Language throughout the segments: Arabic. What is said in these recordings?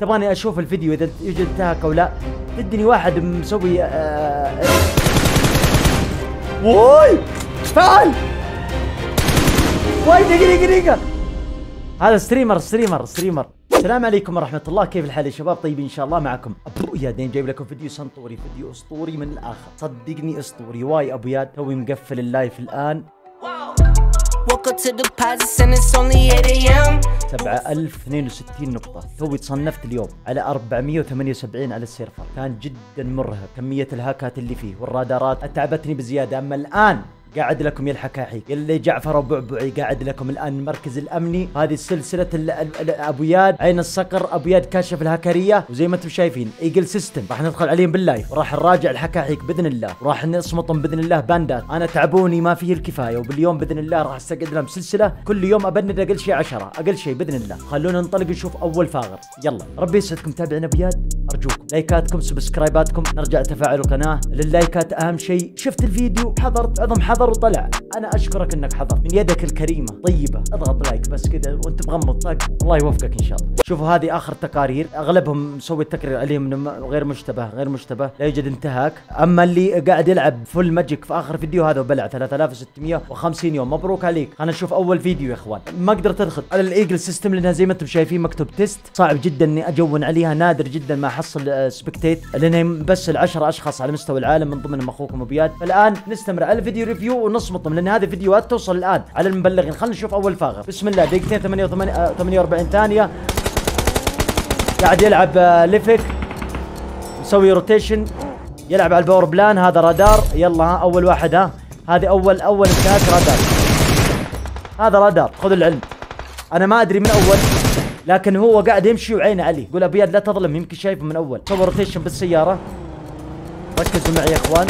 تبغاني أشوف الفيديو إذا يوجد انتهك أو لا؟ تدني واحد مسوي آه ووي فعل واي دقيقة دقيقة هذا ستريمر ستريمر ستريمر السلام عليكم ورحمة الله كيف الحال يا شباب طيبين ان شاء الله معكم ابو اياد جايب لكم فيديو سنطوري فيديو اسطوري من الآخر صدقني اسطوري واي ابو اياد توي مقفل اللايف الان 7062 نقطة. توي تصنفت اليوم على 478 على السيرفر. كان جدا مرهق كمية الهاكات اللي فيه والرادارات أتعبتني بزيادة. أما الآن قاعد لكم يا الحكاحي. اللي جعفر وبعبعي قاعد لكم الآن المركز الأمني. هذه سلسلة أبو اياد عين الصقر أبو اياد كاشف الهكريه وزي ما أنتم شايفين Eagle system. راح ندخل عليهم بال live. وراح نراجع الحكاحيك بإذن الله. وراح نصمتهم بإذن الله باندات. أنا تعبوني ما فيه الكفاية. وباليوم بإذن الله راح أستقعد لهم سلسلة. كل يوم ا ban د أقل شيء عشرة. أقل شيء بإذن الله. خلونا ننطلق نشوف أول فاغر. يلا. ربي يسعدكم تابعين أبو ياد. أرجوكم. لايكاتكم سبسكرايباتكم. نرجع تفاعل القناة. لللايكات أهم شيء شفت الفيديو حضرت عظم حضر وطلع أنا أشكرك إنك حضر من يدك الكريمة. طيبة. اضغط لايك بس كذا وأنت مغمض. طق الله يوفقك إن شاء الله. شوفوا هذه آخر تقارير. أغلبهم مسوي التقرير عليهم غير مشتبه غير مشتبه. لا يوجد انتهاك. أما اللي قاعد يلعب فول ماجيك في آخر فيديو هذا وبلع 3650 يوم. مبروك عليك. خلينا نشوف أول فيديو يا إخوان. ما قدرت ادخل على الإيجل سيستم لأنها زي ما أنتم شايفين مكتوب تيست صعب جدا إني أجون عليها. نادر جدا ما أحصل آه، سبكتيت لانها بس العشرة أشخاص على مستوى العالم من ضمنهم أخوكم ابو ياد فالان نستمر على الفيديو ريفيو ونصمتهم لأن هذه فيديوهات توصل الآن على المبلغين. خلينا نشوف أول فاغر. بسم الله. دقيقتين 48 ثانية. قاعد يلعب آه، ليفك مسوي rotation يلعب على ال power plant. هذا رادار. يلا ها أول واحد ها. هذه اول أول انتهاك رادار. هذا رادار. خذوا العلم. أنا ما أدري من أول لكن هو قاعد يمشي وعينه عليه يقول ابيض لا تظلم. يمكن شايفه من أول. سوى rotation بالسيارة. ركزوا معي يا إخوان.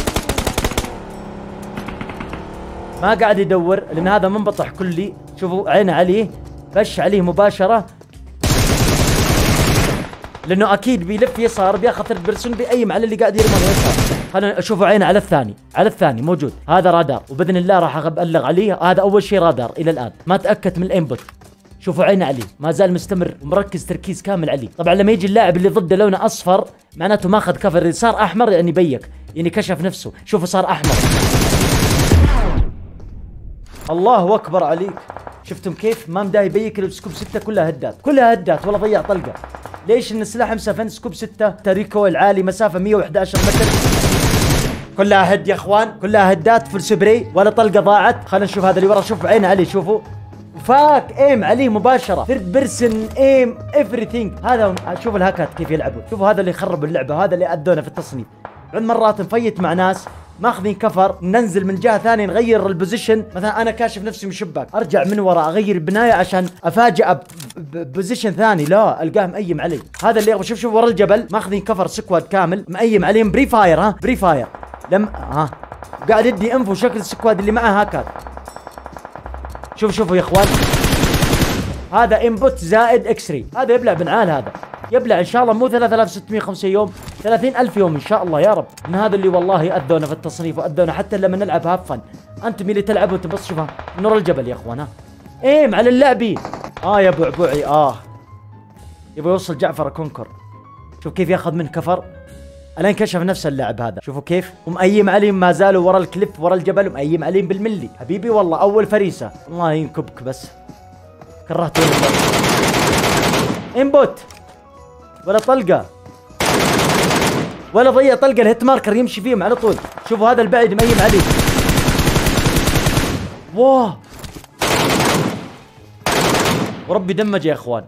ما قاعد يدور لأن هذا منبطح كلي. شوفوا عينه عليه بش عليه مباشرة. لأنه أكيد بيلف يسار بياخذ third person بي aim على اللي قاعد يرمى يسار. خلينا اشوفوا عينه على الثاني. على الثاني موجود. هذا رادار. وبإذن الله راح أبلغ عليه. هذا أول شيء رادار إلى الآن. ما تاكدت من ال aimbot. شوفوا عينه عليه ما زال مستمر ومركز تركيز كامل عليه طبعا لما يجي اللاعب اللي ضده لونه أصفر معناته ماخذ cover. صار أحمر يعني peek يعني كشف نفسه. شوفوا صار أحمر. الله أكبر عليك. شفتم كيف؟ ما مداي يبيك إلا بسكوب 6 كلها هدات. كلها هدات ولا ضيع طلقة. ليش إن السلاح مسافن سكوب 6 تاريكو العالي مسافة 111 متر. كلها هد يا أخوان. كلها هدات فل سبري. ولا طلقة ضاعت. خلينا نشوف هذا اللي ورا. شوف عينه عليه شوفوا. فاك ايم عليه مباشرة. ثيرد بيرسون ايم ايفري هذا شوفوا الهاكات كيف يلعبوا. شوفوا هذا اللي خرب اللعبة. هذا اللي أذونا في التصنيف. عند مرات نفيت مع ناس. ماخذين cover ننزل من جهة ثانية نغير ال position. مثلا أنا كاشف نفسي من شباك أرجع من ورا أغير البنايه عشان افاجئ position ثاني. لا ألقاه م aim علي. هذا اللي شوف شوف ورا الجبل. ماخذين cover squad كامل م aim عليهم pre-fire ها؟ pre-fire. لم ها؟ قاعد يدي info شكل ال squad اللي معاه هاكات شوف شوفوا يا إخوان. هذا aimbot زائد X-ray. هذا يبلع بنعال هذا. يبلع إن شاء الله مو 3650 يوم 30000 يوم إن شاء الله يا رب. من هذا اللي والله اذونا في التصنيف وأذونا حتى لما نلعب have fun أنتم اللي تلعبوا تبص شوفها نور الجبل يا اخوان ها aim على اللعبي آه يا بعبعي آه. يبغى يوصل جعفر conqueror. شوف كيف ياخذ من cover. الان كشف نفس اللاعب هذا. شوفوا كيف. ومأيم عليهم ما زالوا ورا ال cliff ورا الجبل. ومأيم عليهم بالملي. حبيبي والله أول فريسة. الله ينكبك بس. كرهت. aimbot. ولا طلقة. ولا ضيع طلقة ال hit marker يمشي فيهم على طول. شوفوا هذا البعيد مأيم عليه. واه وربي damage يا إخوان.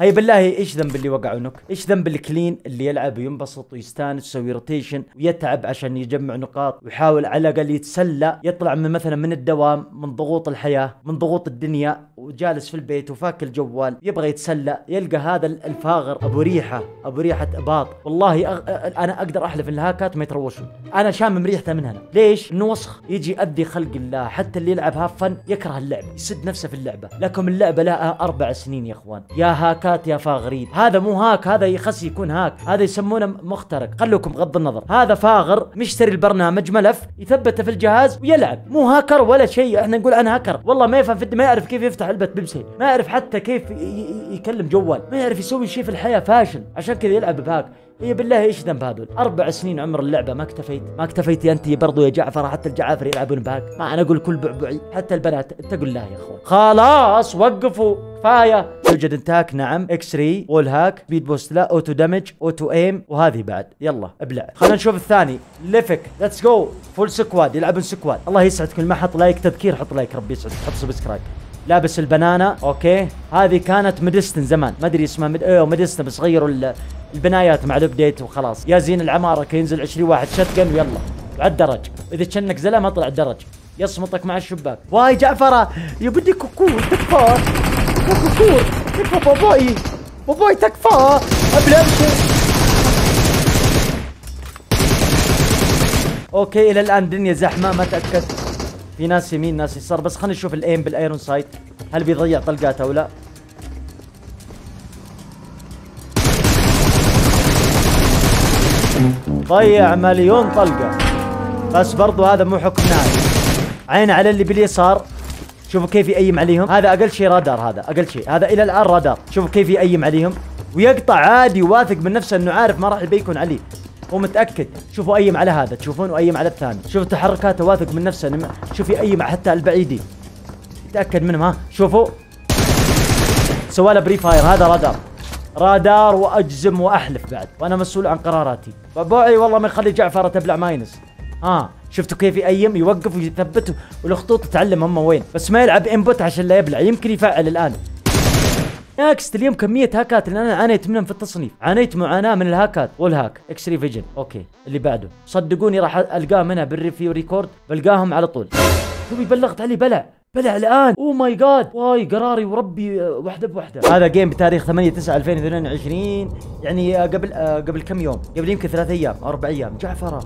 هي بالله إيش ذنب اللي وقعوا knock؟ إيش ذنب ال clean اللي يلعب وينبسط ويستانس ويسوي rotation ويتعب عشان يجمع نقاط ويحاول على الأقل يتسلى يطلع من مثلا من الدوام من ضغوط الحياة من ضغوط الدنيا. وجالس في البيت وفاك الجوال يبغى يتسلى يلقى هذا الفاغر أبو ريحة أبو ريحة اباط والله أغ... أنا أقدر أحلف ان الهاكات ما يتروشون أنا شامم ريحته من هنا. ليش؟ انه وسخ يجي يأذي خلق الله حتى اللي يلعب have fun يكره اللعبه يسد نفسه في اللعبة. لكم اللعبة لها أربع سنين يا إخوان. يا hack هاكات يا فاغرين. هذا مو hack هذا يخس يكون hack. هذا يسمونه مخترق. خلوكم بغض النظر. هذا فاغر مشتري البرنامج ملف يثبته في الجهاز ويلعب. مو هاكر ولا شيء. إحنا نقول أنا هاكر. والله ما يفهم ما يعرف كيف يفتح علبه بيبسي ما يعرف حتى كيف يكلم جوال. ما يعرف يسوي شيء في الحياة فاشل. عشان كذا يلعب ب hack هي بالله إيش ذنب هذول؟ أربع سنين عمر اللعبة ما اكتفيت، ما اكتفيتي انت برضو يا جعفر. حتى الجعافر يلعبون ب hack، ما أنا أقول كل بعبعي، حتى البنات اتقوا الله يا أخوان. خلاص وقفوا. كفاية، يوجد انتهاك. نعم، X-ray، wall hack، speed boost لا، auto damage، auto aim، وهذه بعد، يلا ابلع. خلينا نشوف الثاني، Livik، let's go، full squad. يلعبون squad، الله يسعدك اللي ما حط like تذكير. حط like. ربي يسعدك، حط subscribe. لابس البنانا أوكي؟ هذه كانت ميدستن زمان. ما أدري اسمها مد... أيوه ميدستن بس غيروا ال... البنايات مع الابديت وخلاص. يا زين العمارة ينزل 20 واحد شتقن ويلا. على الدرج. إذا كأنك زلمة اطلع الدرج. يصمتك مع الشباك. واي جعفرة يا بدي كوكور تكفى. كوكور تكفى باباي. باباي تكفى. ابلع أمشي. أوكي إلى الآن الدنيا زحمة ما تأكد. في ناس يمين ناس يسار بس خلينا نشوف ال aim بال iron sight. هل بيضيع طلقات أو لا؟ ضيع مليون طلقة. بس برضو هذا مو حكم نهائي. عين على اللي باليسار. شوفوا كيف يأيم عليهم. هذا أقل شيء رادار هذا أقل شيء. هذا إلى الآن رادار. شوفوا كيف يأيم عليهم. ويقطع عادي واثق من نفسه إنه عارف ما راح يبيكون عليه. هو متأكد. شوفوا aim على هذا تشوفون؟ و aim على الثاني شوفوا تحركاته واثق من نفسه. ما- شوف يأيم حتى البعيدي يتاكد منهم ها؟ شوفوا. سوالة prefire. هذا رادار. رادار وأجزم وأحلف بعد. وأنا مسؤول عن قراراتي. بابوعي والله ما يخلي جعفر تبلع minus. ها؟ شفتوا كيف يأيم يوقف ويثبت والخطوط تعلم هم وين. بس ما يلعب aimbot عشان لا يبلع. يمكن يفعل الآن. next اليوم كمية هاكات اللي أنا عانيت منهم في التصنيف، عانيت معاناة من الهاكات وال hack، X-vision، okay، اللي بعده، صدقوني راح ألقاه منها بال review record، بلقاهم على طول. توي بلغت علي بلع، بلع الآن، oh my god، واي قراري وربي. واحدة بوحدة. هذا game بتاريخ 8 9 2022 يعني آه، قبل آه، قبل كم يوم؟ قبل يمكن ثلاث أيام أو أربع أيام، جعفرة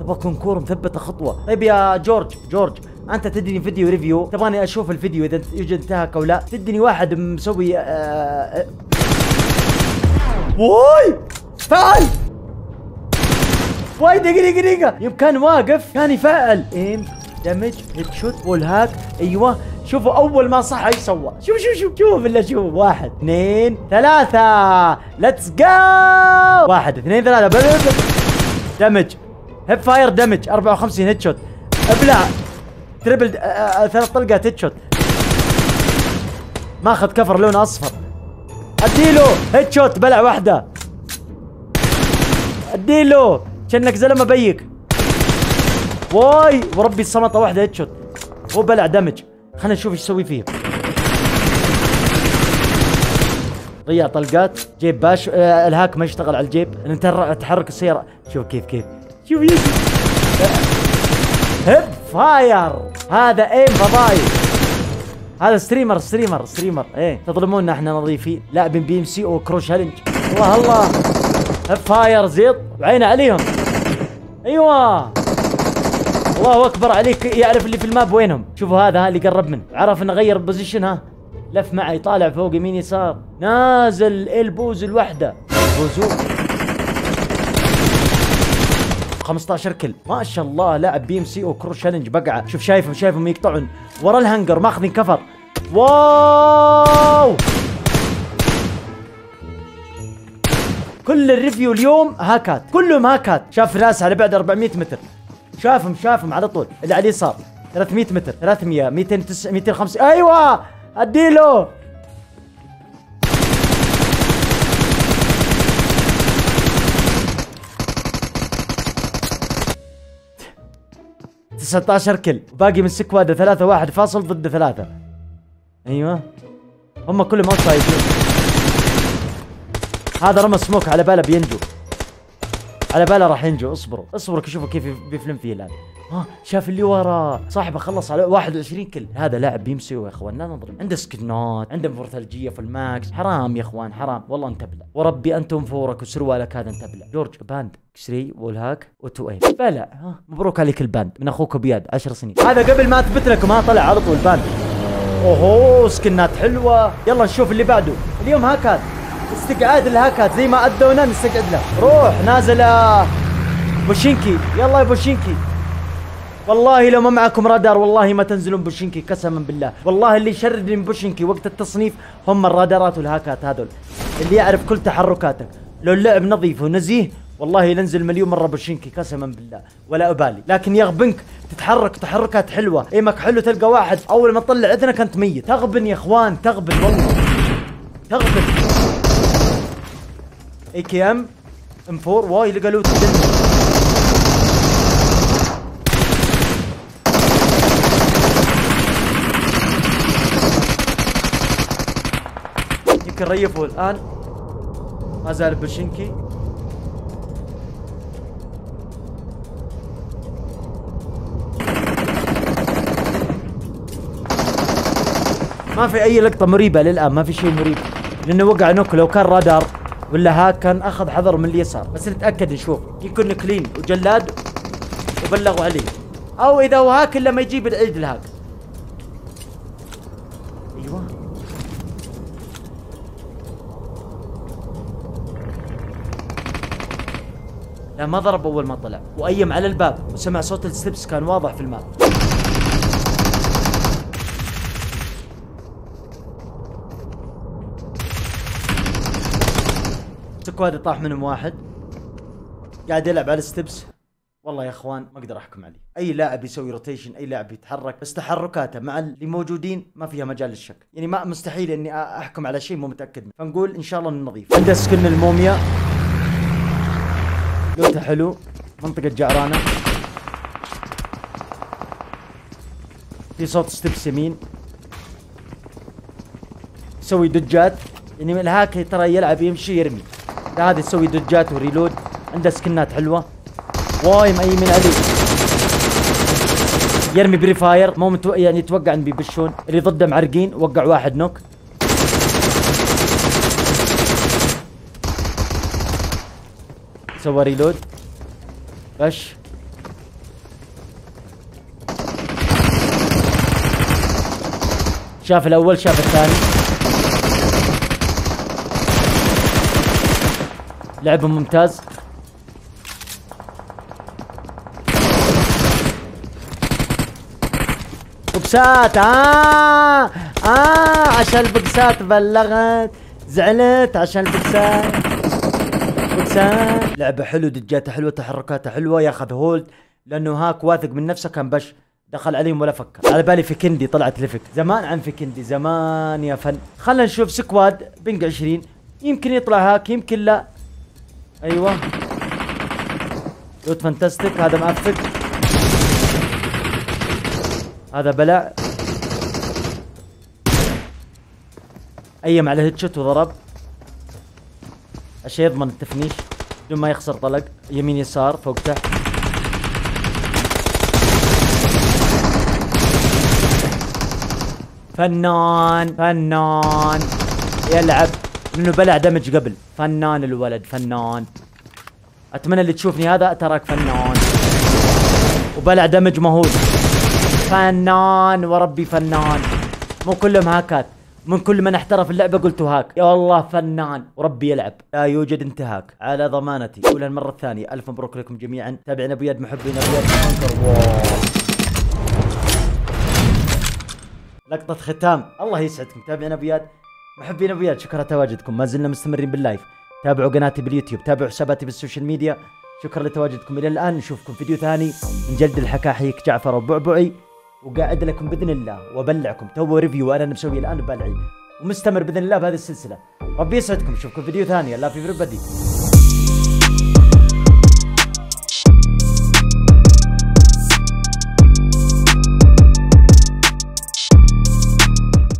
تبغى conqueror مثبتة خطوة. طيب يا جورج جورج. أنت تدني video review تبغاني أشوف الفيديو إذا يوجد انتهاك أو لا؟ تدني واحد مسوي آه واي فعل واي دقيقة دقيقة يوم كان واقف كان يفعل aim damage headshot وال hack أيوه شوفوا اول ما صح إيش سوى شوف شوف شوف شوف بالله شوف واحد اثنين ثلاثة let's go واحد اثنين ثلاثة damage hip fire damage 54 headshot ابلع triple آه، آه، ثلاث طلقات headshot. ماخذ cover لونه أصفر. أديله headshot بلع واحدة. أديله. كأنك زلمة peek. واي وربي الصمطه واحدة headshot. هو بلع damage. خلينا نشوف إيش يسوي فيهم ضيع طلقات. جيب باش. آه ال hack ما يشتغل على الجيب. انت تحرك السيارة. شوف كيف كيف. شوف يجي. hip fire. هذا aim فضاي. هذا streamer streamer streamer. إيه تظلمونا إحنا نظيفين لاعبين PMCO crew challenge. الله الله. fire زيط. وعينه عليهم. أيوه. الله أكبر عليك. يعرف اللي في ال map وينهم. شوفوا هذا ها اللي قرب منه. عرف إنه غير position ها. لف معي طالع فوق يمين يسار. نازل البوز الوحدة. بوزو. 15 kill. ما شاء الله لاعب PMCO crew challenge. بقعة. شوف شايفهم شايفهم يقطعون. ورا الهنجر ماخذين cover wow! كل ال review اليوم هاكات. كلهم هاكات. شاف ناس على بعد 400 متر. شافهم شافهم على طول. اللي على اليسار. 300 متر. 300 200 250 أيوه! أديله! تسعة عشر kill باقي من squad ثلاثة واحد فاصل ضد ثلاثة. أيوه. هم كلهم out هذا رمى سموك على باله بينجو. على باله راح ينجو. اصبروا. اصبروا شوفوا كيف بيفلم فيه الآن. ها شاف اللي ورا. صاحبه خلص على 21 kill. هذا لاعب PMCO يا إخوان لا نظلم. عنده skin ات عنده M4 ثلجيه في ال max. حرام يا إخوان حرام. والله انت بلا. وربي انت M4 ك وسروالك هذا انت بلا. جورج ban كسري wallhack و auto aim بلا ها. مبروك عليك ال ban. من أخوك بو اياد 10 سنين. هذا قبل ما اثبت لكم ها طلع على طول ban. أوهو skin ات حلوة. يلا نشوف اللي بعده. اليوم hack ات. استقعاد ال hack ات زي ما أدونا نستقعد له. روح نازل يا بوشينكي. يلا يا بوشينكي. والله لو ما معكم رادار والله ما تنزلون بوشينكي قسما بالله. والله اللي يشردني من بوشينكي وقت التصنيف هم الرادارات وال hack ات هذول. اللي يعرف كل تحركاتك. لو اللعب نظيف ونزيه والله ننزل مليون مرة بوشينكي قسما بالله. ولا أبالي. لكن يغبنك تتحرك تحركات حلوة. aim ك حلو تلقى واحد أول ما تطلع إذنك أنت ميت. تغبن يا إخوان تغبن والله. تغبن. AKM M4 واي لقى loot يمكن الآن. ما زال بوشينكي ما في أي لقطة مريبة للآن ما في شيء مريب. لأنه وقع knock لو كان رادار ولا hack كان أخذ حذر من اليسار. بس نتأكد نشوف. يكون clean وجلاد وبلغوا عليه أو إذا هو hack إلا ما يجيب العيد ال hack لا ما ضرب أول ما طلع. و aim على الباب وسمع صوت ال steps كان واضح في ال map squad طاح منهم واحد. قاعد يلعب على ال steps والله يا أخوان ما أقدر أحكم عليه. أي لاعب يسوي rotation أي لاعب يتحرك بس تحركاته مع اللي موجودين ما فيها مجال للشك. يعني ما مستحيل إني أحكم على شيء مو متأكد منه. فنقول إن شاء الله إنه نظيف. عنده skin الموميا loot ه حلو. منطقة جعرانة. في صوت steps يمين يسوي dodge ات. يعني ال hack ترى يلعب يمشي يرمي. هذا يسوي dodge ات و reload. عنده skin ات حلوة. واي مأيمن عليه. يرمي pre-fire مو متو... يعني يتوقع ان بيبشون. اللي ضده معرقين. وقع واحد knock. سوى reload push. شاف الأول شاف الثاني. لعبه ممتاز. box ات آه آه عشان ال box ات بلغت. زعلت عشان ال box ات. box ات لعبة حلو dodge اته حلوة تحركاته حلوة ياخذ hold لأنه hack واثق من نفسه كان push دخل عليهم ولا فكر. على بالي فيكندي طلعت ليفيك. زمان عن فيكندي زمان يا فن. خلنا نشوف squad ping 20 يمكن يطلع هاك يمكن لا. أيوه. loot fantastic هذا مقفل هذا بلع. aim على headshot وضرب. عشان يضمن التفنيش بدون ما يخسر طلق. يمين يسار فوق تحت. فنان فنان. يلعب. لأنه بلع دمج قبل. فنان الولد فنان. أتمنى اللي تشوفني هذا تراك فنان. وبلع دمج مهول. فنان وربي فنان. مو كلهم هاكات. من كل من احترف اللعبة قلت هاك. يا والله فنان. وربي يلعب. لا يوجد انتهاك. على ضمانتي. اولى المره الثانية ألف مبروك لكم جميعا. تابعنا أبو يد محبين أبو يد لقطة ختام. الله يسعدكم. تابعنا أبو يد محبين أبو يد شكرا تواجدكم. ما زلنا مستمرين باللايف. تابعوا قناتي باليوتيوب. تابعوا حساباتي بالسوشيال ميديا. شكرا لتواجدكم. إلى الآن نشوفكم فيديو ثاني من جلد الحكاحيك جعفر وبعبعي وقاعد لكم بإذن الله وأبلعكم. تو ريفيو أنا مسويه الآن ببلعي. ومستمر بإذن الله بهذه السلسلة. ربي يسعدكم. نشوفكم فيديو ثاني. الله في everybody